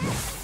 Red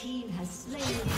team has slain